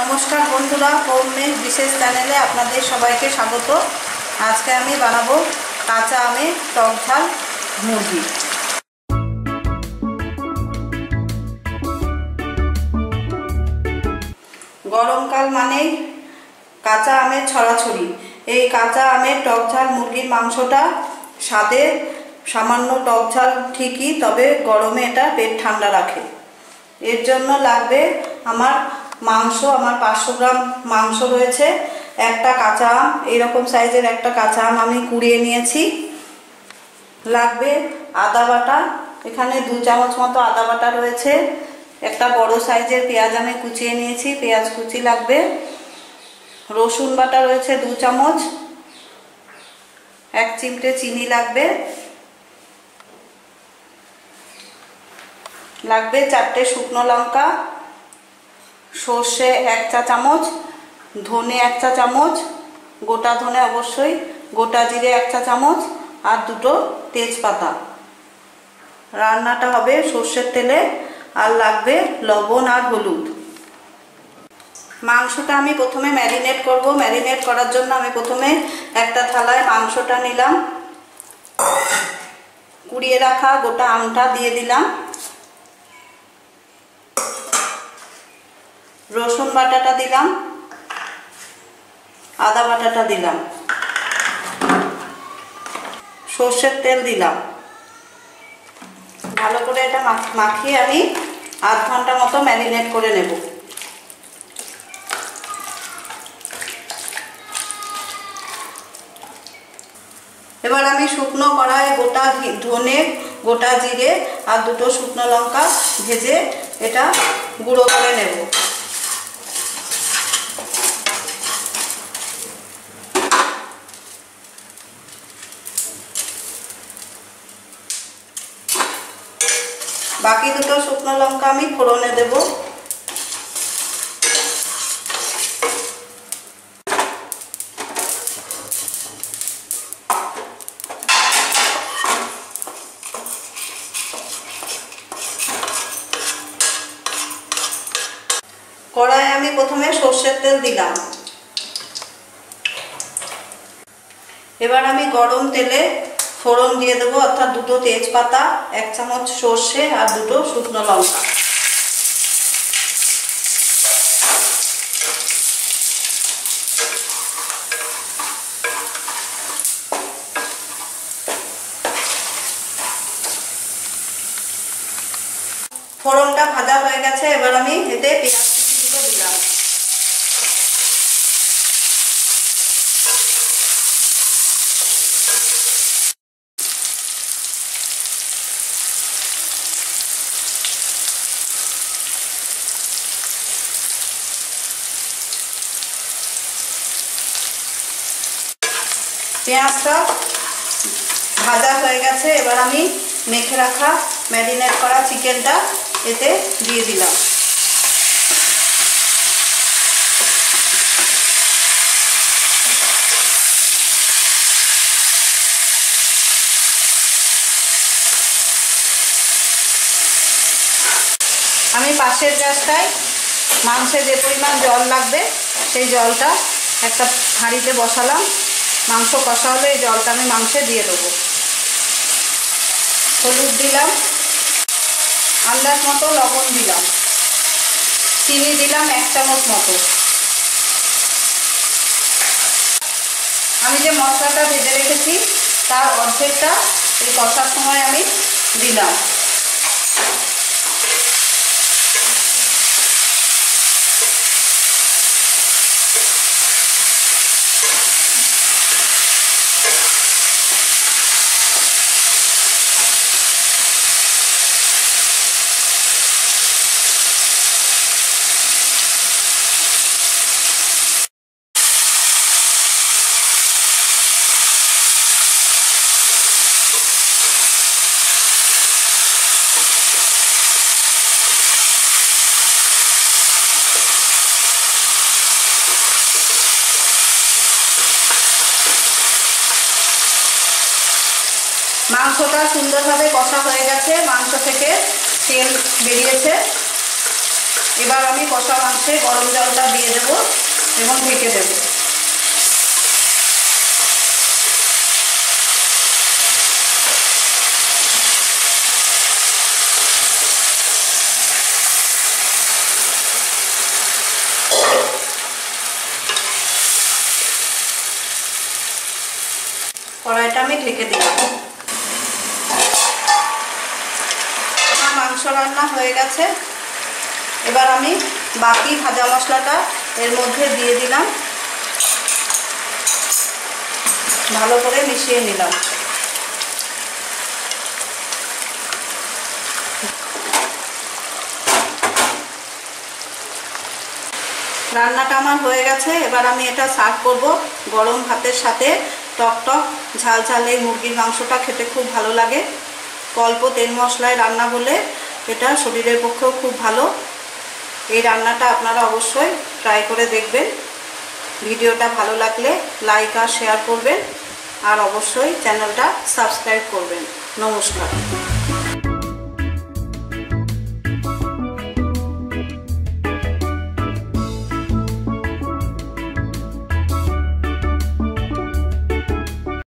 নমস্কার বন্ধুরা পৌর্ণের বিশেষ চ্যানেলে আপনাদের সবাইকে স্বাগত। আজকে আমি বানাবো কাঁচা আমের টক ঝাল মুরগি। গরমকাল মানেই কাঁচা আমের ছড়াছড়ি। এই কাঁচা আমের টক ঝাল মুরগির মাংসটা স্বাদে সামান্য টক ঝাল ঠিকই, তবে গরমে এটা পেট ঠান্ডা রাখে। এর জন্য লাগবে আমার মাংস, আমার পাঁচশো গ্রাম মাংস রয়েছে, একটা কাঁচা আম, এইরকম সাইজের একটা কাঁচা আম আমি কুড়িয়ে নিয়েছি। লাগবে আদা বাটা, এখানে দু চামচ মতো আদা বাটা রয়েছে, একটা বড় সাইজের পেঁয়াজ আমি কুচিয়ে নিয়েছি, পেঁয়াজ কুচি লাগবে। রসুন বাটা রয়েছে দু চামচ, এক চিমটে চিনি লাগবে। লাগবে চারটে শুকনো লঙ্কা সর্ষে এক চা চামচ, ধনে এক চা চামচ, গোটা ধনে অবশ্যই, গোটা জিরে এক চা চামচ আর দুটো তেজপাতা। রান্নাটা হবে সর্ষের তেলে আর লাগবে লবণ আর হলুদ। মাংসটা আমি প্রথমে ম্যারিনেট করব। ম্যারিনেট করার জন্য আমি প্রথমে একটা থালায় মাংসটা নিলাম। কুড়িয়ে রাখা গোটা আমটা দিয়ে দিলাম। রসুন বাটাটা দিলাম, আদা বাটাটা দিলাম, সর্ষের তেল দিলাম। ভালো করে এটা মাখিয়ে আমি আধ ঘণ্টা মতো ম্যারিনেট করে নেব। এবার আমি শুকনো কড়াই গোটা ধনে, গোটা জিরে আর দুটো শুকনো লঙ্কা ভেজে এটা গুঁড়ো করে নেব। বাকি দুটো শুকনো লঙ্কা আমি ফোড়নে দেব। কড়াই আমি প্রথমে সর্ষের তেল দিলাম। এবার আমি গরম তেলে ফোড়ন দিয়ে দেবো, অর্থাৎ দুটো তেজপাতা, এক চামচ সর্ষে আর দুটো শুকনো লঙ্কা। ফোড়নটা ভাজা হয়ে গেছে, এবার আমি এতে পেঁয়াজটা ভাজা হয়ে গেছে, এবার আমি মেখে রাখা ম্যারিনেট করা চিকেনটা এতে দিয়ে দিলাম। আমি পাশের গ্যাসটায় মাংসে যে পরিমাণ জল লাগবে, সেই জলটা একটা হাঁড়িতে বসালাম। মাংস কষা হলে এই জলটা আমি মাংসে দিয়ে দেবো। হলুদ দিলাম, আন্দাজ মতো লবণ দিলাম, চিনি দিলাম এক চামচ মতো। আমি যে মশলাটা ভেজে রেখেছি, তার অর্ধেকটা এই কষার সময় আমি দিলাম। মাংসটা সুন্দরভাবে কষা হয়ে গেছে, মাংস থেকে তেল বেরিয়েছে। এবার আমি কষা মাংসে গরম জলটা দিয়ে দেব এবং ঢেকে দেব। কড়াইটা আমি ঢেকে দিলাম আমার মাংস রান্না হয়ে গেছে। এবার আমি বাকি ভাজা মশলাটা এর মধ্যে দিয়ে দিলাম। ভালো করে মিশিয়ে নিলাম। রান্নাটা আমার হয়ে গেছে। এবার আমি এটা সার্ভ করব গরম ভাতের সাথে। টক টক, ঝাল ঝাল এই মুরগির মাংসটা খেতে খুব ভালো লাগে। অল্প তেল মশলায় রান্না হলে এটা শরীরের পক্ষেও খুব ভালো। এই রান্নাটা আপনারা অবশ্যই ট্রাই করে দেখবেন। ভিডিওটা ভালো লাগলে লাইক আর শেয়ার করবেন। আর অবশ্যই চ্যানেলটা সাবস্ক্রাইব করবেন। নমস্কার।